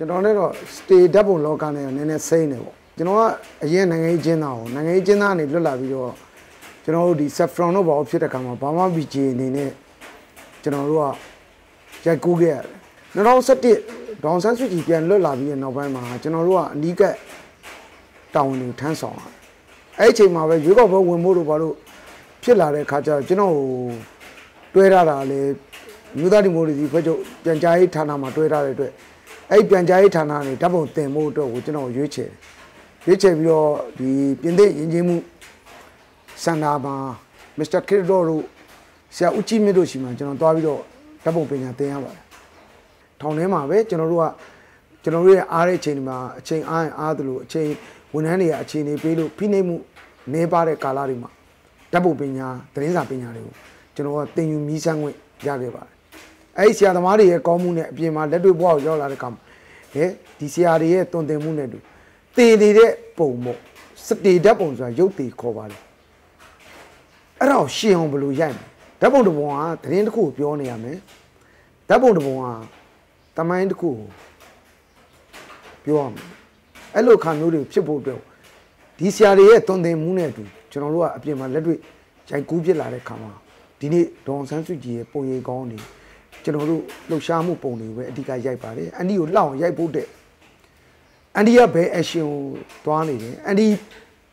ကျွန်တော်လည်းတော့ stay ဓာတ်ပုံလောကနဲ့နည်းနည်းစိမ့်နေပေါ့ကျွန်တော်ကအရင်နိုင်ငံရေးကျင်းသားကိုနိုင်ငံရေးကျင်းသားကနေလွတ်လာပြီးတော့ကျွန်တော်တို့ဒီ saffron တို့ဘာလို့ဖြစ်တဲ့ခါမှာဘာမှ BJ အနေနဲ့ကျွန်တော်တို့ကရိုက်ကူးခဲ့ရတယ်2017ဒေါန်ဆန်းစုကြည်ပြန်လွတ်လာပြီးတဲ့နောက်ပိုင်းမှာကျွန်တော်တို့ကအနီးကပ်တာဝန်တွေထမ်းဆောင်ရတယ်အဲ့ဒီအချိန်မှာပဲရွေးကောက်ပွဲဝင်ဖို့တို့ဘာလို့ဖြစ်လာတဲ့ခါကျတော့ကျွန်တော်တွဲရတာလေမြို့သားဒီမိုကရေစီဖွဲ့ချုပ်ပြန်ကြားရေးဌာနမှာတွဲထားတဲ့အတွက် အဲ့ဒီပြန်ကြားရေးဌာနကနေဓာတ်ပုံတင်ဖို့အတွက်ကိုကျွန်တော်ရွေးချယ်ရွေးချယ်ပြီးတော့ဒီပြင်သစ်ယဉ်ကျေးမှုစန္ဒာမှာမစ္စတာခရစ်တော်တို့ဆရာဦးကြီးမြင့်တို့ရှိမှကျွန်တော်တွားပြီးတော့ဓာတ်ပုံပညာသင်ရပါတယ်ထောင်ထဲမှာပဲကျွန်တော်တို့ကကျွန်တော်တို့ရဲ့အားတဲ့အချိန်ဒီမှာအချိန်အားရင်အားသလိုအချိန်ဝန်ထမ်းတွေကအခြေအနေပေးလို့ဖိနှိပ်မှုနေပါတဲ့ကာလတွေမှာဓာတ်ပုံပညာသတင်းစာပညာတွေကိုကျွန်တော်ကသင်ယူမြည်စမ်းခွင့်ရခဲ့ပါတယ် အဲ့ဒီဆရာသမားတွေရဲ့ကောင်းမှုနဲ့အပြင်မှာလက်တွေ့ဘဝကိုရောက်လာတဲ့အခါမှာဟဲဒီဆရာတွေရဲ့တွင်တင်မှုနဲ့တူတည်နေတဲ့ပုံပေါ့စတေဓာတ်ပုံဆိုတာရုပ်တည်ခေါ်ပါတယ်အဲ့တော့ရှင်းအောင်ဘယ်လိုရိုက်မလဲဓာတ်ပုံတစ်ပုံကသတင်းတစ်ခုကိုပြောနေရမယ်ဓာတ်ပုံတစ်ပုံကတမိုင်းတစ်ခုကိုပြောရမယ်အဲ့လိုခါမျိုးတွေဖြစ်ဖို့အတွက်ဒီဆရာတွေရဲ့တွင်တင်မှုနဲ့အတူကျွန်တော်တို့ကအပြင်မှာလက်တွေ့ရိုက်ကူးဖြစ်လာတဲ့ခါမှာဒီနေ့ဒေါန်ဆန်းစုကြည်ရဲ့ပုံရိပ်ကောင်းတွေ ကျွန်တော်တို့လှုပ်ရှားမှုပုံတွေပဲအဓိကရိုက်ပါတယ်အန်ဒီကိုလှောင်ရိုက်ဖို့တဲ့အန်ဒီကဘယ် action ကိုသွားနေတယ်အန်ဒီ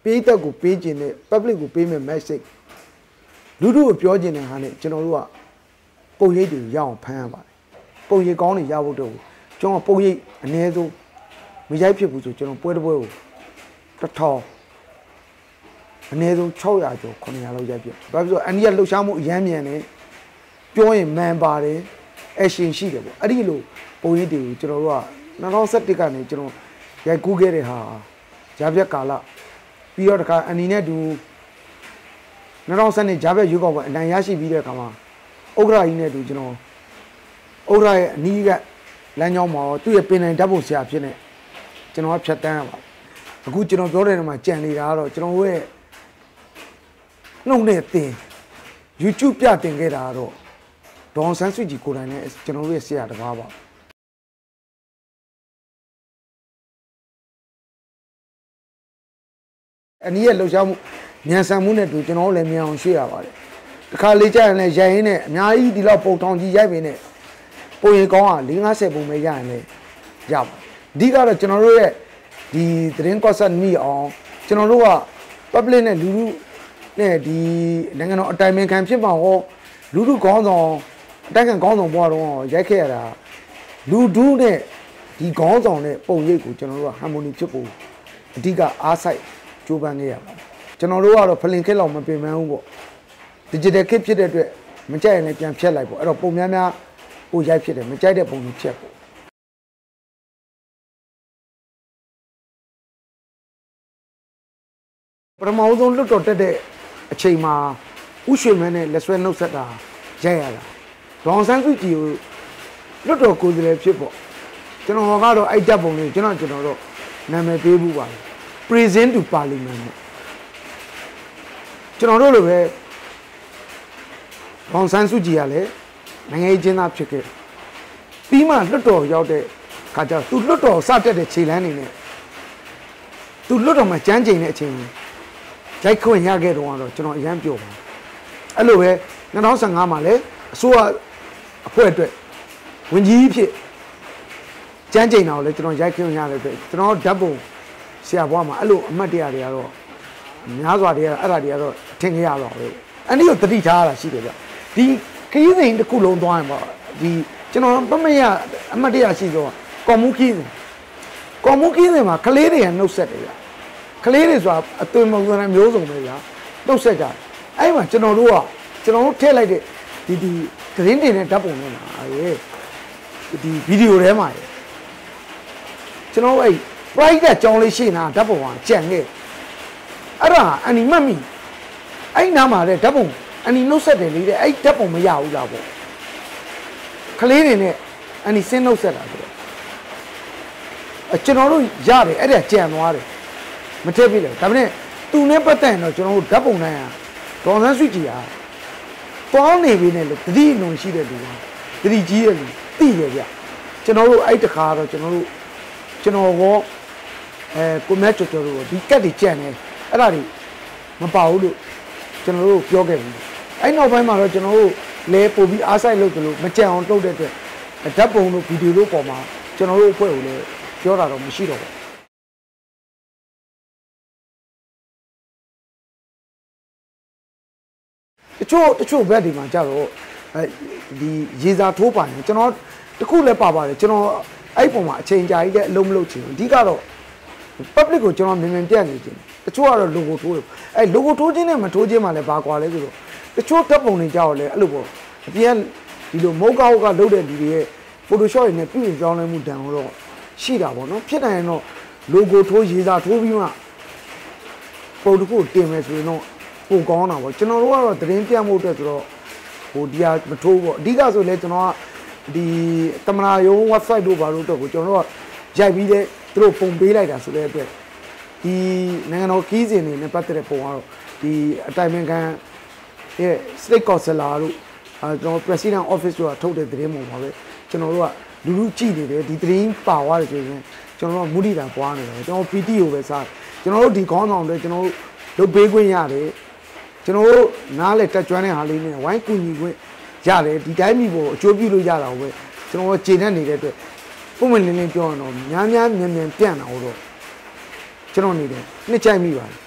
ပေးသက်ကိုပေးခြင်းနဲ့ public ကိုပေးမဲ့ message လူတို့ကိုပြောခြင်းတဲ့ဟာနဲ့ကျွန်တော်တို့ကပုံရိပ်တွေရအောင်ဖမ်းရပါတယ်ပုံရိပ်ကောင်းတွေရဖို့တော့ကျွန်တော်ပုံရိပ်အ ਨੇ ဆုံးမရိုက်ဖြစ်ဘူးဆိုကျွန်တော်ပွဲတစ်ပွဲကိုတစ်ထောင်အနည်းဆုံး600ကျော်900လောက်ရိုက်ပြ။ဘာဖြစ်လို့အန်ဒီကလှုပ်ရှားမှုအရမ်းမြန်တယ်။ ပြောရင်မန်ပါတယ်။အရှင်ရှိတယ်ပေါ့။အဲ့ဒီလိုပုံရိပ်တွေကိုကျွန်တော်တို့က2017ကနေကျွန်တော်ရိုက်ကူးခဲ့တဲ့ဟာဂျာပြက်ကာလပြီးတော့တခါအန်ဒီနဲ့တူ2017နှစ်ဂျာပြက်ရွေးကောက်ပွဲအနိုင်ရရှိပြီးတဲ့အခါမှာဥက္ကရာကြီးနဲ့တူကျွန်တော်ဥက္ကရာရဲ့အနီးကလမ်းကြောင်းမှာသူ့ရဲ့ပင်နိုင်ဓာတ်ပုံဆရာဖြစ်နေကျွန်တော်ကဖြတ်တန်းရပါအခုကျွန်တော်ပြောတဲ့နေရာမှာကြံနေတာကတော့ကျွန်တော်ရဲ့နှုတ်နဲ့တင် YouTube ပြတင်ခဲ့တာကတော့ ဒေါန်ဆန်းစုကြည်ကိုယ်တိုင်နဲ့ကျွန်တော်တို့ရဲ့ဆရာတကားပါအနည်းရဲ့လှုပ်ရှားမှုမြန်ဆန်မှုနဲ့တူကျွန်တော်တို့လည်းမြန်အောင်ရွှေ့ရပါတယ်တခါလေးကြာရင်လည်းရိုက်ရင်းနဲ့အများကြီးဒီလောက်ပုံထောင်ကြီးရိုက်ပင်နဲ့ပုံရင်ကောင်းอ่ะ4 50ပုံပဲရရင်လည်းရပါတယ်အဓိကတော့ကျွန်တော်တို့ရဲ့ဒီသတင်းကော့ဆက်မိအောင်ကျွန်တော်တို့က public နဲ့လူလူနဲ့ဒီနိုင်ငံတော်အတိုင်ပင်ခံဖြစ်မှာဟောလူလူကောင်းဆောင် အတိုက်ခံကောင်းဆောင်ဘွားတော့ရိုက်ခဲ့ရတာလူဒူးနဲ့ဒီကောင်းဆောင်နဲ့ပုံရိပ်ကိုကျွန်တော်တို့က harmony ဖြစ်ဖို့အဓိကအားစိုက်ကြိုးပမ်းခဲ့ရပါတယ်ကျွန်တော်တို့ကတော့ဖလင်ခက်လောက်မပင်ပန်းဘူးပေါ့ digital kit ဖြစ်တဲ့အတွက်မကြိုက်ရင်လည်းပြန်ဖြတ်လိုက်ပေါ့အဲ့တော့ပုံများများပိုရိုက်ဖြစ်တယ်မကြိုက်တဲ့ပုံကိုဖြတ်ပေါ့ပထမဆုံးလွတ်တော်တက်တဲ့အချိန်မှာဥရွှေမန်းနဲ့လက်ဆွဲနှုတ်ဆက်တာရိုက်ရတာ ဒေါန်ဆန်းစုကြည်ကိုလွတ်တော်ကိုယ်စားလှယ်ဖြစ်ပေါ့ကျွန်တော်ကတော့အဲ့တက်ပုံလေးကျွန်တော်ကျွန်တော်တော့နာမည်ပေးမှုပါတယ် present to parliament ပေါ့ကျွန်တော်တို့လိုပဲဒေါန်ဆန်းစုကြည်ကလည်းနိုင်ငံရေးကျင်းသားဖြစ်ခဲ့ပြီးမှလွတ်တော်ရောက်တဲ့ခါကျသူလွတ်တော်စတက်တဲ့ခြေလမ်းနေနဲ့သူလွတ်တော်မှာကြမ်းကြိမ်တဲ့အချိန်ရိုက်ခွင့်ရခဲ့တော့ကတော့ကျွန်တော်အရန်ပြောပါအဲ့လိုပဲ2015မှာလည်းအစိုးရ အဖွဲ့အတွက်ဝင်ကြီးဖြစ်ကြမ်းကြိမ်တာကိုလည်းကျွန်တော်ရိုက်ခွင့်ရတဲ့အတွက်ကျွန်တော်ဓာတ်ပုံဆရာဘွားမှာအဲ့လိုအမှတ်တရတွေကတော့များစွာတွေကတော့အဲ့ဒါတွေကတော့ထင်ကြရတော့ပဲအဲ့ဒီကိုတတိထားရတာရှိတယ်ဗျဒီခရီးစဉ်တစ်ခုလုံးသွားရင်ပေါ့ဒီကျွန်တော်ပမရအမှတ်တရရှိတော့ကော်မူခီးစဉ်ကော်မူခီးစဉ်မှာကလေးတွေကနှုတ်ဆက်တယ်ဗျကလေးတွေဆိုတာအသွင်ပုံစံမျိုးစုံပဲဗျာနှုတ်ဆက်ကြတယ်အဲ့မှာကျွန်တော်တို့ကကျွန်တော်တို့ထည့်လိုက်တဲ့ဒီဒီ သတင်းတင်တဲ့ဓာတ်ပုံတွေမှာရေဒီဗီဒီယိုထဲမှာရေကျွန်တော်အဲ့ private ကြောင်းလေးရှိနေတာဓာတ်ပုံကကြံခဲ့အဲ့ဒါအန်နီမတ်မီအဲ့နားမှာတဲ့ဓာတ်ပုံအန်နီနှုတ်ဆက်တယ်လေတဲ့အဲ့ဓာတ်ပုံမရဘူးလားပေါ့ကလေးတွေနဲ့အန်နီစင်းနှုတ်ဆက်တာဆိုတော့အကျွန်တော်တို့ရတယ်အဲ့ဒါကြံသွားတယ်မထည့်ပြတယ်ဒါပေမဲ့သူနဲ့ပတ်သက်ရင်တော့ကျွန်တော်တို့ဓာတ်ပုံတိုင်းဟာဒေါ်ဆန်းစုကြည်ဟာ ပေါင်းနေပြီနဲ့လို့တတိအလုံးရှိတဲ့လူကတတိကြီးတဲ့လူသိတယ်ဗျကျွန်တော်တို့အဲ့တခါတော့ကျွန်တော်တို့ကျွန်တော်ကောအဲကိုမြတ်ကျော်ကျော်တို့ဒီကက်တွေကြံနေအဲ့ဒါတွေမပါဘူးလို့ကျွန်တော်တို့ပြောခဲ့ပြီအဲ့နောက်ပိုင်းမှာတော့ကျွန်တော်တို့လဲပို့ပြီးအားဆိုင်လုပ်တယ်လို့မကြံအောင်လုပ်တဲ့အတွက်ဓာတ်ပုံတို့ဗီဒီယိုတို့ပေါ်မှာကျွန်တော်တို့အဖွဲ့ကိုလည်းပြောတာတော့မရှိတော့ဘူး ချို့တချို့ဘက်ဒီမှာကြတော့အဲဒီရေစာထိုးပါနေကျွန်တော်တခုလည်းပါပါတယ်ကျွန်တော်အဲ့ပုံမှာအချိန်ကြာကြီးလည်းအလုံးမလုပ်ချင်ဘူးအဓိကတော့ public ကိုကျွန်တော်မြင်မြင်ပြနေခြင်းတချို့ကတော့ logo ထိုးတယ်အဲ logo ထိုးခြင်းနဲ့မထိုးခြင်းမှလည်းဘာကွာလဲဆိုတော့တချို့တပ်ပုံတွေကြောက်လဲအဲ့လိုပေါ့အပြင်ဒီလိုမုတ်ကောက်ကလုပ်တဲ့လူတွေရဲ့ Photoshop တွေနဲ့ပြုပြင်ပြောင်းလဲမှုတန်တော့ရှိတာပေါ့နော်ဖြစ်နိုင်ရင်တော့ logo ထိုးရေးစာထိုးပြီးမှပုံတစ်ခုတင်မယ်ဆိုရင်တော့ ပုံကောင်းတာပေါ့ကျွန်တော်တို့ကတော့သတင်းပြမှုအတွက်ဆိုတော့ဟိုဒီဟာမထိုးပေါ့အဓိကဆိုလဲကျွန်တော်ကဒီတမနာယုံ website တို့ဘာလို့တော့ကိုကျွန်တော်တို့ကရိုက်ပြီးတဲ့သူတို့ပုံပေးလိုက်တာဆိုတဲ့အတွက်ဒီနိုင်ငံတော်ကီးစဉ်တွေနဲ့ပတ်သက်တဲ့ပုံကတော့ဒီအတိုင်ပင်ခံရဲ့ state councilor တို့အဲကျွန်တော် president office တို့ကထုတ်တဲ့သတင်းပုံပါပဲကျွန်တော်တို့ကလူလူကြည့်နေတယ်ဒီသတင်းပါသွားတယ်ဆိုရင်ကျွန်တော်တို့မူတည်တာပွားနေတယ်ကျွန်တော် PT ကိုပဲစားကျွန်တော်တို့ဒီခေါင်းဆောင်တွေကျွန်တော်တို့လုပ်ပေးခွင့်ရတယ် ကျွန်တော်တို့နားလေတက်ကြွတဲ့ဟာလေးနဲ့ဝိုင်းကူညီခွင့်ရတယ်ဒီတိုင်းမျိုးပေါ်အကျိုးပြုလို့ရတာပဲကျွန်တော်တို့ကျေနပ်နေတဲ့အတွက်ပုံမှန်လင်းလင်းပြောရအောင်များများမြန်မြန်ပြန့်တာဟုတ်တော့ကျွန်တော်နေတယ်နှစ်ချိုက်မိပါတယ်